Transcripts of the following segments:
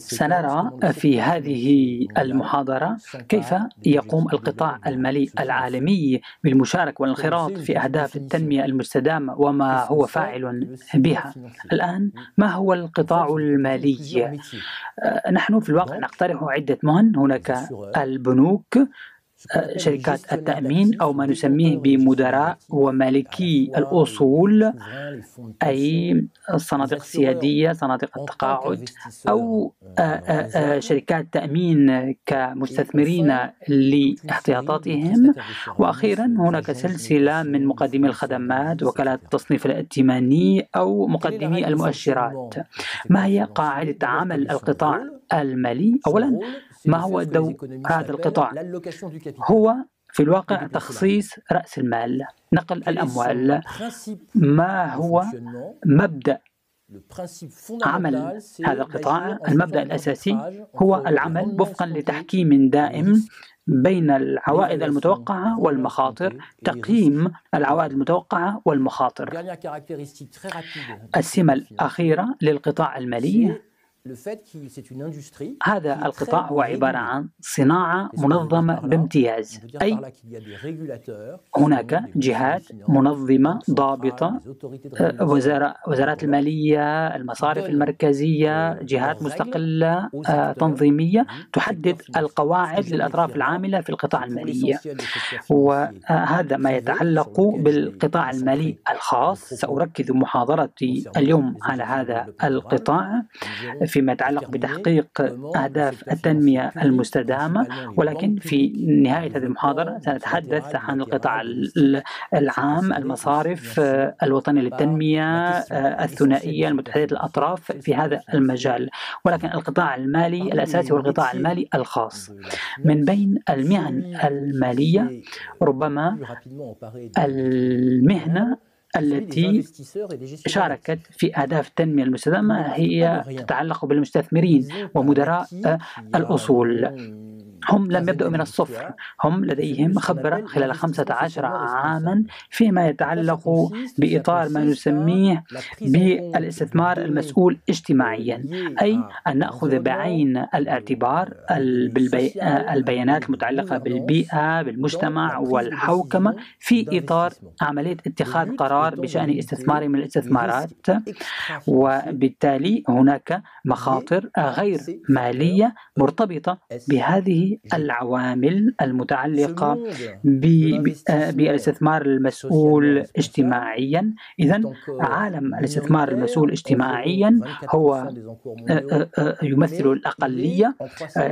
سنرى في هذه المحاضرة كيف يقوم القطاع المالي العالمي بالمشاركة والانخراط في أهداف التنمية المستدامة وما هو فاعل بها. الآن ما هو القطاع المالي؟ نحن في الواقع نقترح عدة مهن. هناك البنوك شركات التأمين أو ما نسميه بمدراء ومالكي الأصول أي الصناديق السيادية صناديق التقاعد أو شركات تأمين كمستثمرين لإحتياطاتهم. وأخيرا هناك سلسلة من مقدمي الخدمات وكالات التصنيف الائتماني أو مقدمي المؤشرات. ما هي قاعدة عمل القطاع المالي؟ أولا ما هو دور هذا القطاع؟ هو في الواقع تخصيص رأس المال نقل الأموال. ما هو مبدأ؟ عمل هذا القطاع. المبدأ الأساسي هو العمل وفقا لتحكيم دائم بين العوائد المتوقعة والمخاطر تقييم العوائد المتوقعة والمخاطر. السمة الأخيرة للقطاع المالي هذا القطاع هو عبارة عن صناعة منظمة بامتياز. أي هناك جهات منظمة ضابطة آه، وزارات المالية المصارف المركزية جهات مستقلة آه، تنظيمية تحدد القواعد للأطراف العاملة في القطاع المالي وهذا ما يتعلق بالقطاع المالي الخاص. سأركز محاضرتي اليوم على هذا القطاع. فيما يتعلق بتحقيق أهداف التنمية المستدامة ولكن في نهاية هذه المحاضرة سنتحدث عن القطاع العام المصارف الوطنية للتنمية الثنائية المتحدة الأطراف في هذا المجال. ولكن القطاع المالي الأساسي هو القطاع المالي الخاص. من بين المهن المالية ربما المهنة التي شاركت في أهداف التنمية المستدامة هي تتعلق بالمستثمرين ومدراء الأصول. هم لم يبدأوا من الصفر. هم لديهم خبرة خلال 15 عاما فيما يتعلق بإطار ما نسميه بالاستثمار المسؤول اجتماعيا. أي أن نأخذ بعين الاعتبار البيانات المتعلقة بالبيئة بالمجتمع والحوكمة في إطار عملية اتخاذ قرار بشأن استثمار من الاستثمارات. وبالتالي هناك مخاطر غير مالية مرتبطة بهذه العوامل المتعلقة آه، بالاستثمار المسؤول اجتماعيا. إذا عالم الاستثمار المسؤول اجتماعيا هو آه، آه، يمثل الأقلية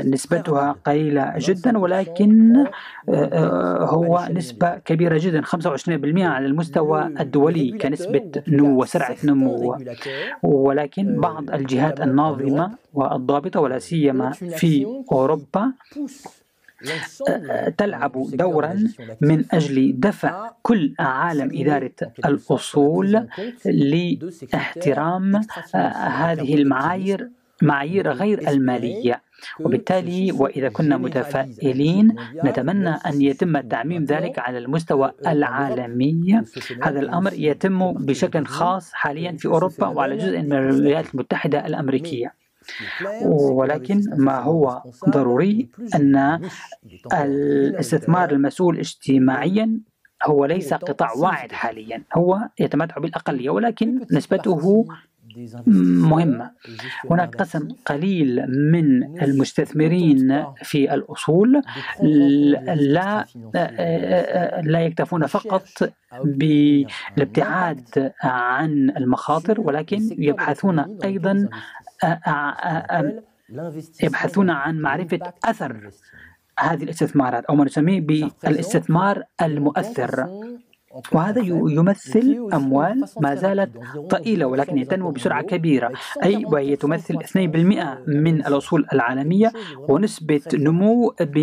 نسبتها قليلة جدا ولكن هو نسبة كبيرة جدا 25% على المستوى الدولي كنسبة نمو وسرعة نمو. ولكن بعض الجهات الناظمة والضابطة ولا سيما في أوروبا تلعب دورا من أجل دفع كل عالم إدارة الأصول لإحترام هذه المعايير معايير غير المالية. وبالتالي وإذا كنا متفائلين نتمنى أن يتم تعميم ذلك على المستوى العالمي. هذا الأمر يتم بشكل خاص حاليا في أوروبا وعلى جزء من الولايات المتحدة الأمريكية. ولكن ما هو ضروري أن الاستثمار المسؤول اجتماعيا هو ليس قطاع واحد حاليا هو يتمتع بالأقلية ولكن نسبته مهمة هناك قسم قليل من المستثمرين في الأصول. لا لا يكتفون فقط بالابتعاد عن المخاطر ولكن يبحثون أيضا يبحثون عن معرفة أثر هذه الاستثمارات أو ما نسميه بالاستثمار المؤثر. وهذا يمثل أموال ما زالت ضئيلة ولكن تنمو بسرعة كبيرة. أي وهي تمثل 2% من الأصول العالمية ونسبة نمو ب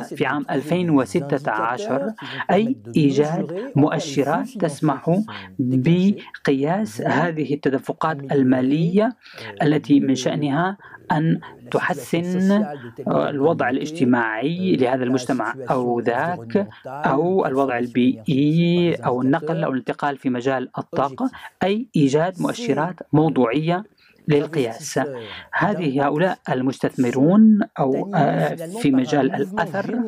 140% في عام 2016 أي إيجاد مؤشرات تسمح بقياس هذه التدفقات المالية التي من شأنها أن تحسن الوضع الاجتماعي لهذا المجتمع أو ذاك أو الوضع البيئي. أو النقل أو الانتقال في مجال الطاقة أي إيجاد مؤشرات موضوعية للقياس. هذه هؤلاء المستثمرون أو في مجال الأثر.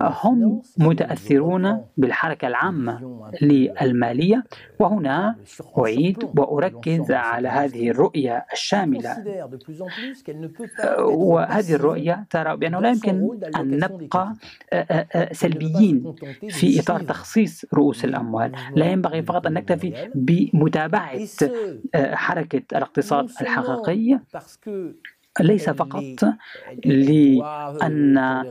هم متأثرون بالحركة العامة للمالية. وهنا أعيد وأركز على هذه الرؤية الشاملة. وهذه الرؤية ترى بأنه لا يمكن أن نبقى سلبيين في إطار تخصيص رؤوس الأموال. لا ينبغي فقط أن نكتفي بمتابعة حركة الاقتصاد الحقيقي ليس فقط لأن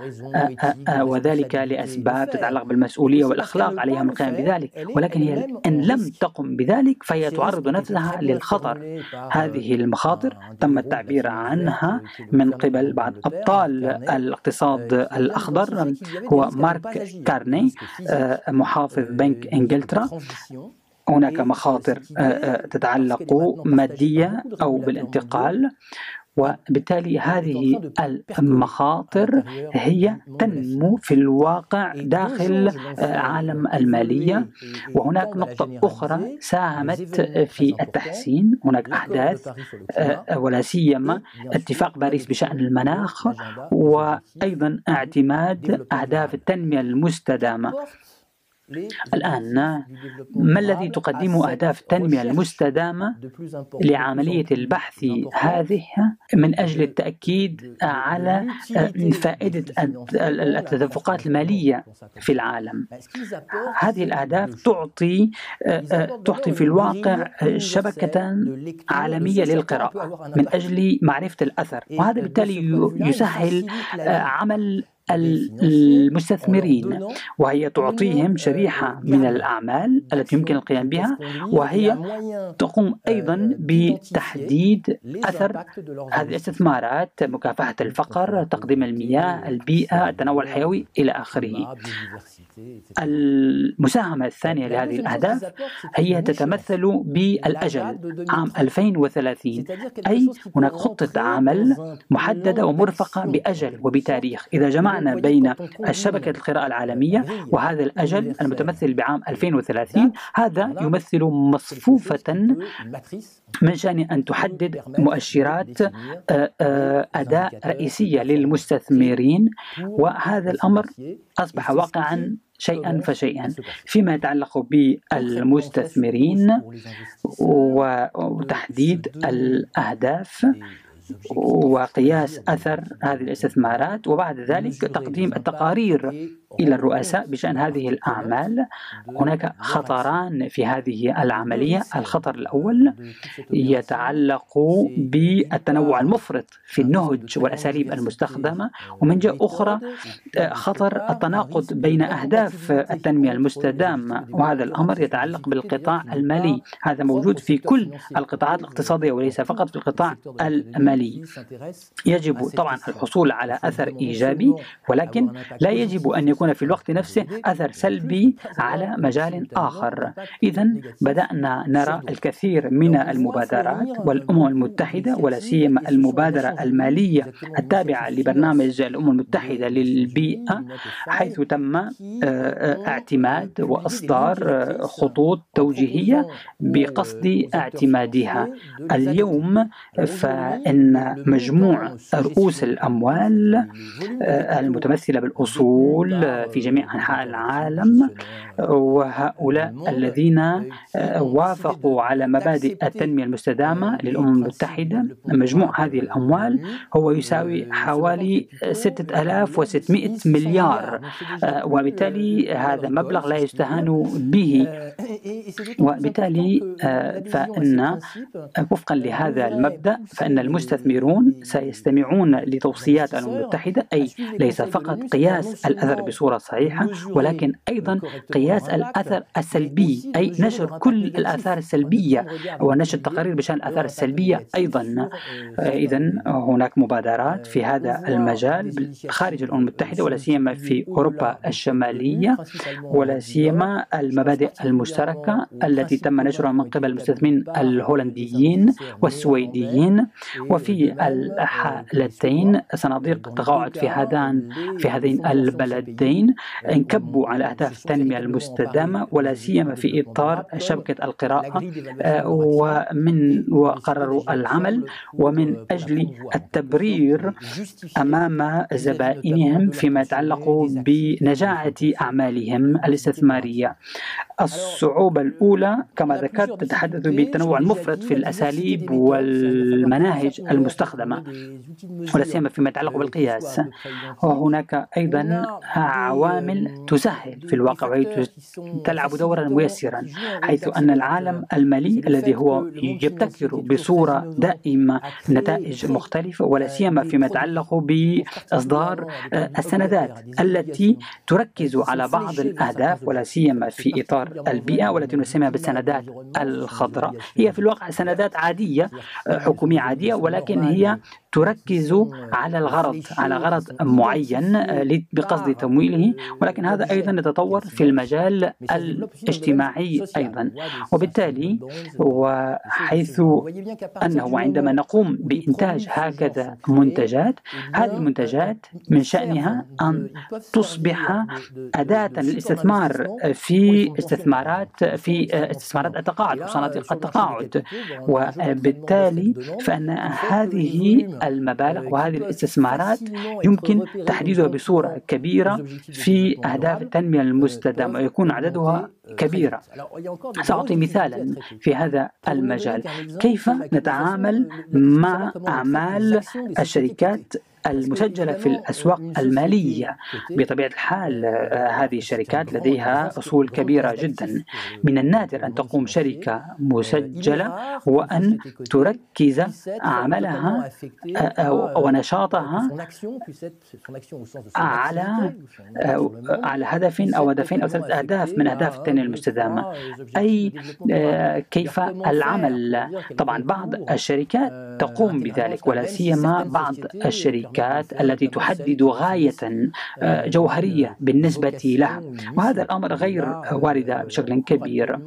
وذلك لأسباب تتعلق بالمسؤولية والأخلاق عليها من القيام بذلك ولكن هي إن لم تقم بذلك فهي تعرض نفسها للخطر. هذه المخاطر تم التعبير عنها من قبل بعض أبطال الاقتصاد الأخضر هو مارك كارني محافظ بنك إنجلترا. هناك مخاطر تتعلق مادية أو بالانتقال وبالتالي هذه المخاطر هي تنمو في الواقع داخل عالم المالية وهناك نقطة أخرى ساهمت في التحسين هناك أحداث ولا سيما اتفاق باريس بشأن المناخ وأيضا اعتماد أهداف التنمية المستدامة الآن ما الذي تقدمه أهداف التنمية المستدامة لعملية البحث هذه من أجل التأكيد على فائدة التدفقات المالية في العالم؟ هذه الأهداف تعطي تعطي في الواقع شبكة عالمية للقراءة من أجل معرفة الأثر وهذا بالتالي يسهل عمل المستثمرين وهي تعطيهم شريحة من الأعمال التي يمكن القيام بها وهي تقوم أيضا بتحديد أثر هذه الاستثمارات مكافحة الفقر تقديم المياه البيئة التنوع الحيوي إلى آخره. المساهمة الثانية لهذه الأهداف هي تتمثل بالأجل عام 2030 أي هناك خطة عمل محددة ومرفقة بأجل وبتاريخ. إذا جمعنا بين الشبكة القراءة العالمية وهذا الأجل المتمثل بعام 2030 هذا يمثل مصفوفة من شأن أن تحدد مؤشرات أداء رئيسية للمستثمرين. وهذا الأمر أصبح واقعا شيئا فشيئا فيما يتعلق بالمستثمرين وتحديد الأهداف. وقياس أثر هذه الاستثمارات وبعد ذلك تقديم التقارير. إلى الرؤساء بشأن هذه الأعمال. هناك خطران في هذه العملية. الخطر الأول يتعلق بالتنوع المفرط في النهج والأساليب المستخدمة. ومن جهة أخرى خطر التناقض بين أهداف التنمية المستدامة. وهذا الأمر يتعلق بالقطاع المالي. هذا موجود في كل القطاعات الاقتصادية وليس فقط في القطاع المالي. يجب طبعا الحصول على أثر إيجابي ولكن لا يجب أن يكون يكون في الوقت نفسه أثر سلبي على مجال آخر. إذا بدأنا نرى الكثير من المبادرات والأمم المتحدة ولا سيما المبادرة المالية التابعة لبرنامج الأمم المتحدة للبيئة حيث تم آه، آه، اعتماد وإصدار آه، خطوط توجيهية بقصد اعتمادها. اليوم فإن مجموع رؤوس الأموال المتمثلة بالأصول في جميع أنحاء العالم وهؤلاء الذين وافقوا على مبادئ التنمية المستدامة للأمم المتحدة مجموع هذه الأموال هو يساوي حوالي 6600 مليار وبالتالي هذا مبلغ لا يستهان به وبالتالي فإن وفقا لهذا المبدأ فإن المستثمرون سيستمعون لتوصيات الأمم المتحدة أي ليس فقط قياس الأثر بصورة بصورة صحيحة ولكن أيضا قياس الأثر السلبي أي نشر كل الآثار السلبية ونشر تقارير بشأن الآثار السلبية. أيضا إذا هناك مبادرات في هذا المجال خارج الأمم المتحدة ولا سيما في أوروبا الشمالية ولا سيما المبادئ المشتركة التي تم نشرها من قبل المستثمرين الهولنديين والسويديين. وفي الحالتين صناديق تقاعد في هذان في هذين البلدين. الدولتين انكبوا على أهداف التنمية المستدامة ولا سيما في إطار شبكة القراءة ومن وقرروا العمل ومن أجل التبرير أمام زبائنهم فيما يتعلق بنجاعة أعمالهم الاستثمارية. الصعوبة الأولى كما ذكرت تتحدث بالتنوع المفرط في الأساليب والمناهج المستخدمة ولا سيما فيما يتعلق بالقياس. وهناك أيضا عوامل تسهل في الواقع وهي تلعب دورا ميسرا حيث أن العالم المالي الذي هو يبتكر بصورة دائمة نتائج مختلفة ولا سيما فيما يتعلق بإصدار السندات التي تركز على بعض الأهداف ولا سيما في إطار البيئة والتي نسميها بالسندات الخضراء. هي في الواقع سندات عادية حكومية عادية ولكن هي تركز على الغرض على غرض معين آه، بقصد تمويله ولكن هذا أيضا يتطور في المجال الاجتماعي أيضا. وبالتالي وحيث أنه عندما نقوم بإنتاج هكذا منتجات هذه المنتجات من شأنها أن تصبح أداة للاستثمار في استثمارات في استثمارات التقاعد وصناديق التقاعد وبالتالي فإن هذه المبالغ وهذه الاستثمارات يمكن تحديدها بصورة كبيرة في أهداف التنمية المستدامة ويكون عددها كبيرة سأعطي مثالا في هذا المجال كيف نتعامل مع أعمال الشركات المسجلة في الأسواق المالية. بطبيعة الحال آه، هذه الشركات لديها أصول كبيرة جدا. من النادر أن تقوم شركة مسجلة وأن تركز عملها آه، آه، ونشاطها على على هدف أو هدفين أو ثلاث أهداف من أهداف التنمية المستدامة. أي كيف العمل؟ طبعا بعض الشركات تقوم بذلك ولا سيما بعض الشركات. الشركات التي تحدد غاية آه، جوهرية بالنسبة لها. وهذا الأمر غير وارد بشكل كبير.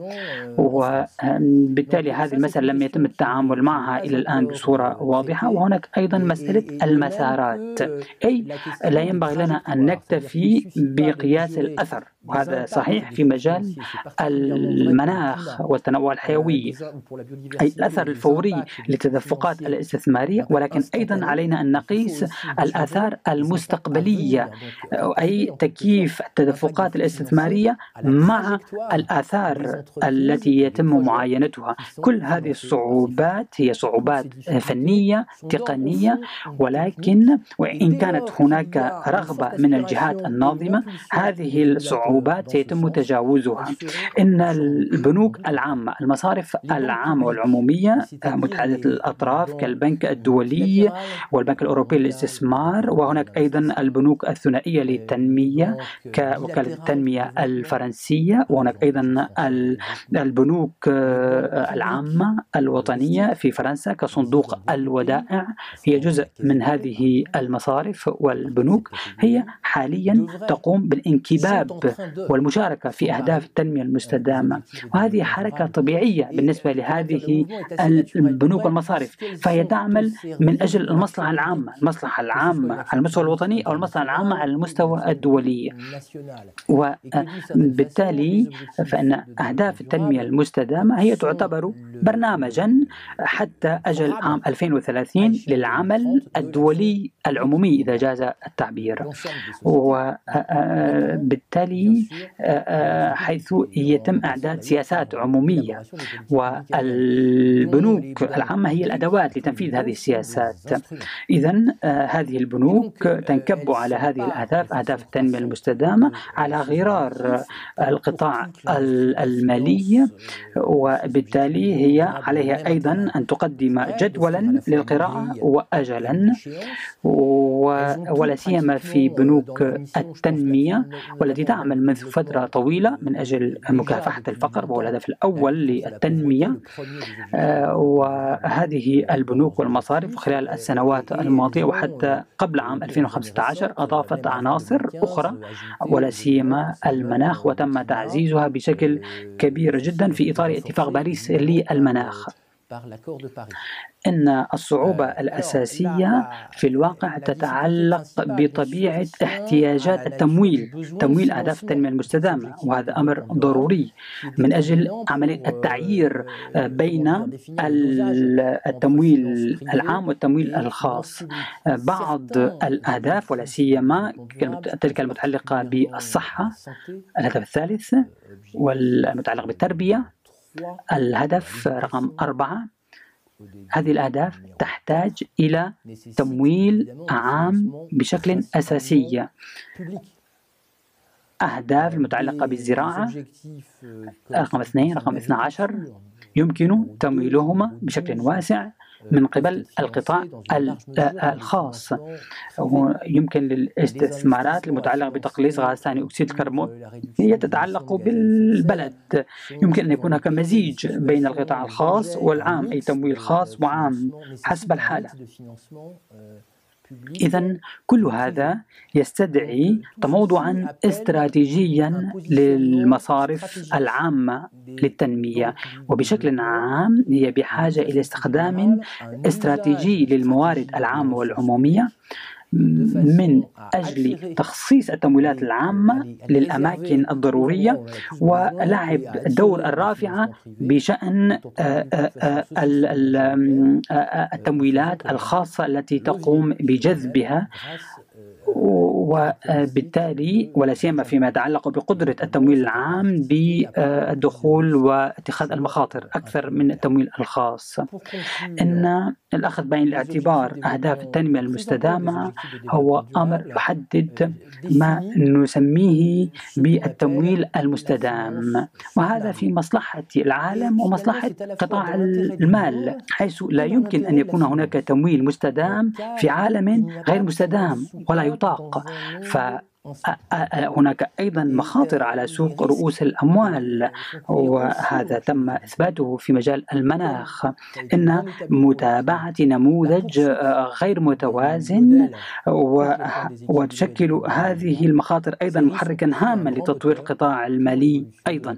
وبالتالي هذه المسألة لم يتم التعامل معها إلى الآن بصورة واضحة. وهناك أيضا مسألة المسارات. أي لا ينبغي لنا أن نكتفي بقياس الأثر. وهذا صحيح في مجال المناخ والتنوع الحيوي أي الأثر الفوري للتدفقات الاستثمارية ولكن أيضا علينا أن نقيس الآثار المستقبلية أي تكييف التدفقات الاستثمارية مع الآثار التي يتم معاينتها. كل هذه الصعوبات هي صعوبات فنية تقنية ولكن وإن كانت هناك رغبة من الجهات الناظمة هذه الصعوبات سيتم تجاوزها. إن البنوك العامة المصارف العامة والعمومية متعددة الأطراف كالبنك الدولي والبنك الأوروبي للاستثمار وهناك أيضا البنوك الثنائية للتنمية كوكالة التنمية الفرنسية وهناك أيضا البنوك العامة الوطنية في فرنسا كصندوق الودائع. هي جزء من هذه المصارف والبنوك. هي حاليا تقوم بالانكباب والمشاركة في أهداف التنمية المستدامة. وهذه حركة طبيعية بالنسبة لهذه البنوك والمصارف. فهي تعمل من أجل المصلحة العامة المصلحة العامة على المستوى الوطني أو المصلحة العامة على المستوى الدولي. وبالتالي فإن أهداف التنمية المستدامة هي تعتبر برنامجا حتى أجل عام 2030 للعمل الدولي العمومي إذا جاز التعبير. وبالتالي حيث يتم إعداد سياسات عمومية. والبنوك العامة هي الأدوات لتنفيذ هذه السياسات. إذا هذه البنوك تنكب على هذه الأهداف أهداف التنمية المستدامة على غرار القطاع المالي وبالتالي هي عليها أيضا أن تقدم جدولا للقراءة وأجلا ولا سيما في بنوك التنمية والتي تعمل منذ فترة طويلة من أجل مكافحة الفقر وهو الهدف الأول للتنمية. آه، وهذه البنوك والمصارف خلال السنوات الماضية وحتى قبل عام 2015 أضافت عناصر أخرى ولا سيما المناخ وتم تعزيزها بشكل كبير جدا في إطار اتفاق باريس للمناخ. إن الصعوبة الأساسية في الواقع تتعلق بطبيعة احتياجات التمويل. تمويل أهداف التنمية المستدامة وهذا أمر ضروري من أجل عملية التعيير بين التمويل العام والتمويل الخاص. بعض الأهداف ولا سيما تلك المتعلقة بالصحة الهدف الثالث والمتعلق بالتربية. الهدف رقم أربعة. هذه الأهداف تحتاج إلى تمويل عام بشكل أساسي. أهداف المتعلقة بالزراعة رقم اثنين رقم 12 يمكن تمويلهما بشكل واسع. من قبل القطاع الخاص. يمكن للاستثمارات المتعلقة بتقليص غاز ثاني أكسيد الكربون هي تتعلق بالبلد. يمكن أن يكون هناك مزيج بين القطاع الخاص والعام أي تمويل خاص وعام حسب الحالة. إذا كل هذا يستدعي تموضعا استراتيجيا للمصارف العامة للتنمية. وبشكل عام هي بحاجة إلى استخدام استراتيجي للموارد العامة والعمومية. من أجل تخصيص التمويلات العامة للأماكن الضرورية ولعب دور الرافعة بشأن آه، آه، آه، التمويلات الخاصة التي تقوم بجذبها. وبالتالي ولا سيما فيما يتعلق بقدرة التمويل العام بالدخول واتخاذ المخاطر أكثر من التمويل الخاص. إن الأخذ بعين الاعتبار أهداف التنمية المستدامة هو أمر يحدد ما نسميه بالتمويل المستدام وهذا في مصلحة العالم ومصلحة قطاع المال حيث لا يمكن أن يكون هناك تمويل مستدام في عالم غير مستدام ولا يطاق ف هناك أيضا مخاطر على سوق رؤوس الأموال وهذا تم إثباته في مجال المناخ. إن متابعة نموذج غير متوازن وتشكل هذه المخاطر أيضا محركا هاما لتطوير القطاع المالي أيضا.